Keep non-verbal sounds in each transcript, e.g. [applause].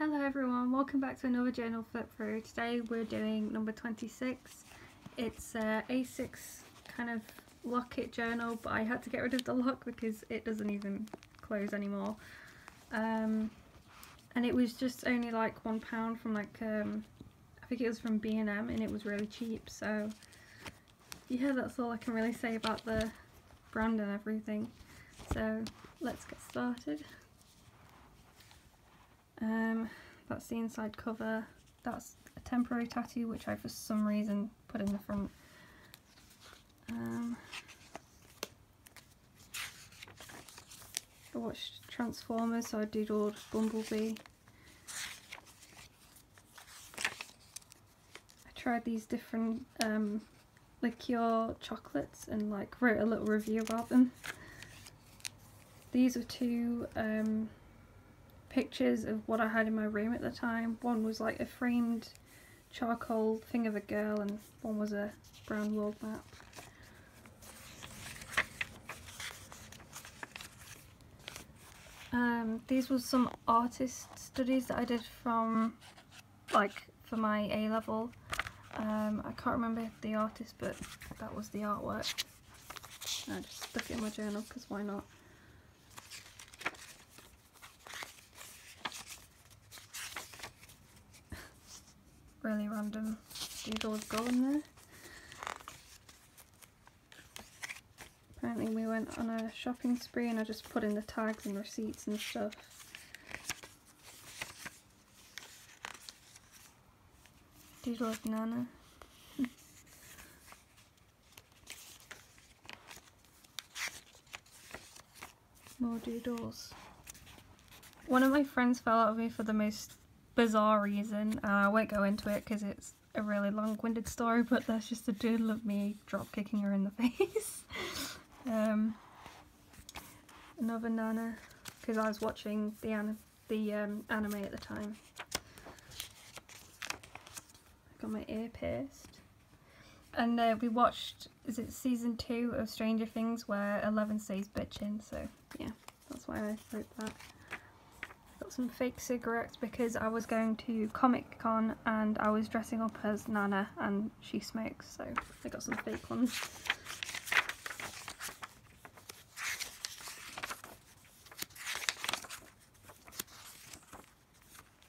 Hello everyone, welcome back to another journal flip through. Today we're doing number 26. It's a A6 kind of locket journal but I had to get rid of the lock because it doesn't even close anymore. Um, and it was just only like one pound from like, um, I think it was from B&M and it was really cheap so yeah that's all I can really say about the brand and everything. So let's get started. Um, that's the inside cover. That's a temporary tattoo which I for some reason put in the front. Um, I watched Transformers so I doodled Bumblebee. I tried these different um, liqueur chocolates and like wrote a little review about them. These are two um, pictures of what I had in my room at the time. One was like a framed charcoal thing of a girl and one was a brown world map. Um, these were some artist studies that I did from like for my A level. Um, I can't remember the artist but that was the artwork. I just stuck it in my journal because why not. Really random doodle of gold in there. Apparently we went on a shopping spree and I just put in the tags and receipts and stuff. Doodle of Nana. [laughs] More doodles. One of my friends fell out of me for the most bizarre reason. Uh, I won't go into it because it's a really long-winded story, but there's just a doodle of me drop kicking her in the [laughs] face. um, another Nana, because I was watching the, an the um, anime at the time. I got my ear pierced. And uh, we watched, is it season 2 of Stranger Things where Eleven says bitchin', so yeah, that's why I wrote that some fake cigarettes because I was going to Comic Con and I was dressing up as Nana and she smokes so I got some fake ones.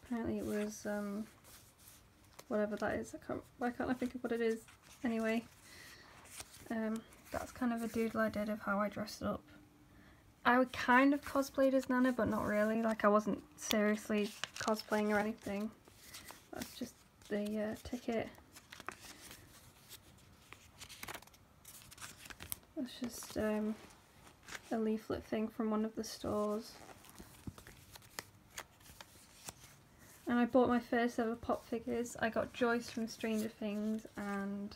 Apparently it was um, whatever that is, I can't, why can't I think of what it is anyway. Um, that's kind of a doodle I did of how I dressed up I would kind of cosplayed as Nana, but not really. Like, I wasn't seriously cosplaying or anything. That's just the uh, ticket. That's just um, a leaflet thing from one of the stores. And I bought my first ever pop figures. I got Joyce from Stranger Things and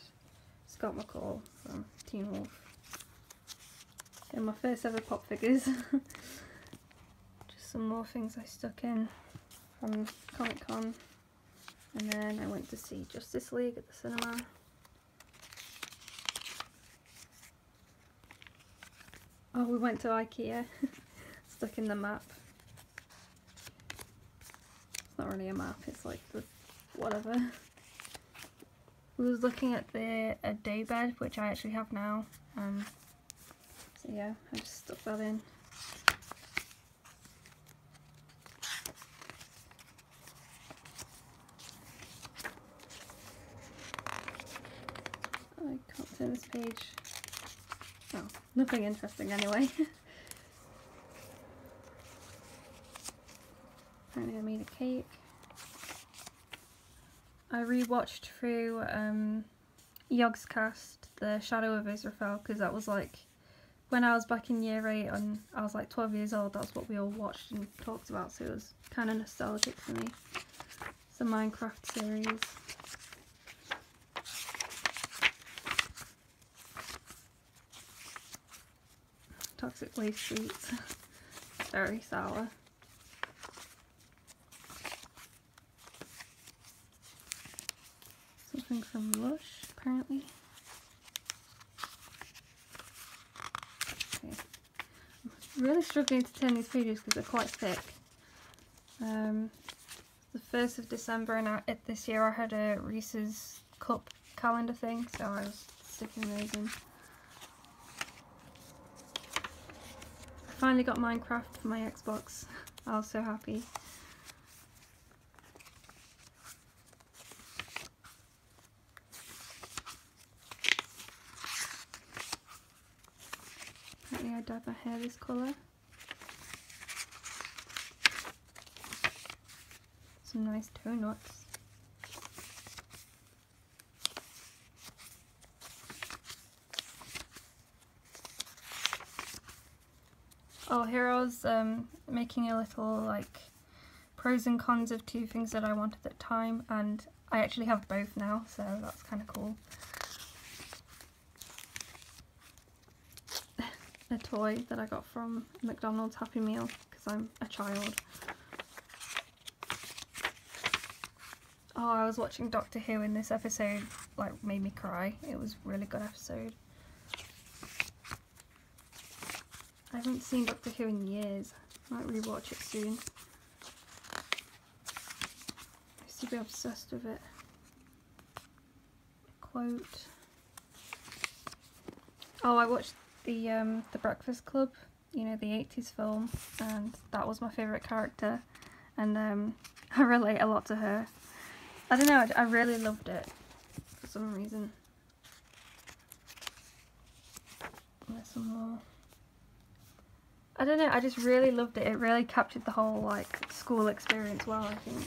Scott McCall from Teen Wolf. My first ever pop figures. [laughs] Just some more things I stuck in from Comic Con. And then I went to see Justice League at the cinema. Oh, we went to Ikea. [laughs] stuck in the map. It's not really a map, it's like the whatever. We was looking at the a day bed, which I actually have now. Um, so yeah, I just stuck that in. I can't turn this page. Oh, nothing interesting anyway. [laughs] Apparently I made a cake. I rewatched through um, Yogscast, The Shadow of Israphel, because that was like when I was back in year 8 and I was like 12 years old, that's what we all watched and talked about, so it was kind of nostalgic for me. It's a Minecraft series. Toxic Waste Sweets. [laughs] Very sour. Something from Lush, apparently. Really struggling to turn these pages because they're quite thick. Um, the 1st of December and I, this year I had a Reese's Cup calendar thing so I was sticking those in. I finally got Minecraft for my Xbox. [laughs] I was so happy. Dyed my hair this colour. Some nice toe knots. Oh, here I was um, making a little like pros and cons of two things that I wanted at time and I actually have both now so that's kind of cool. A toy that I got from McDonald's Happy Meal because I'm a child. Oh, I was watching Doctor Who in this episode like made me cry. It was really good episode. I haven't seen Doctor Who in years. Might rewatch it soon. I used to be obsessed with it. Quote. Oh, I watched the um, the Breakfast Club, you know, the 80s film, and that was my favourite character, and um, [laughs] I relate a lot to her. I don't know, I, I really loved it for some reason. There's some more. I don't know, I just really loved it. It really captured the whole like school experience well, I think.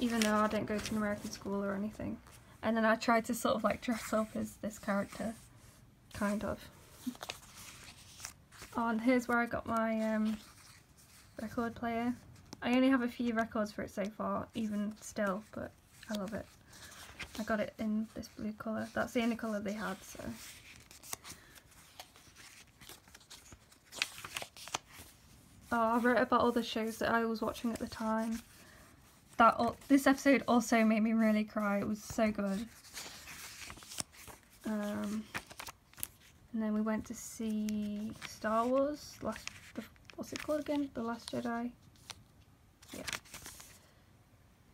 Even though I didn't go to an American school or anything. And then I tried to sort of like dress up as this character. Kind of. Oh, and here's where I got my um, record player. I only have a few records for it so far, even still, but I love it. I got it in this blue colour. That's the only colour they had, so Oh, I wrote about all the shows that I was watching at the time. That this episode also made me really cry. It was so good. Um, and then we went to see Star Wars. Last, the, what's it called again? The Last Jedi. Yeah.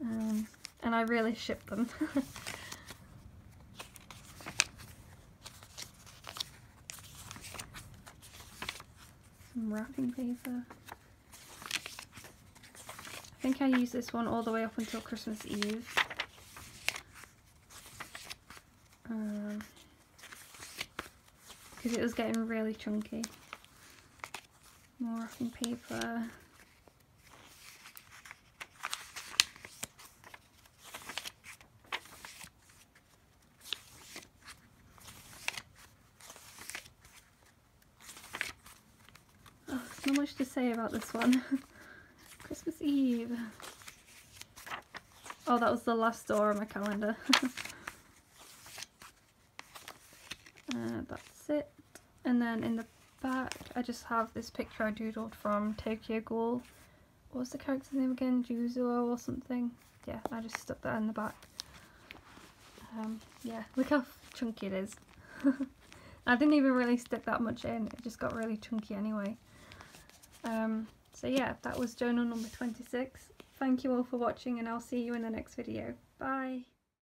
Um, and I really shipped them. [laughs] Some wrapping paper. I think I used this one all the way up until Christmas Eve. Um, because it was getting really chunky. More wrapping paper. Oh, there's not much to say about this one. [laughs] Christmas Eve. Oh, that was the last door on my calendar. [laughs] uh, that's it. And then in the back, I just have this picture I doodled from Tokyo Ghoul. What was the character's name again? Juzo or something? Yeah, I just stuck that in the back. Um, yeah, look how chunky it is. [laughs] I didn't even really stick that much in, it just got really chunky anyway. Um, so yeah, that was journal number 26. Thank you all for watching and I'll see you in the next video. Bye!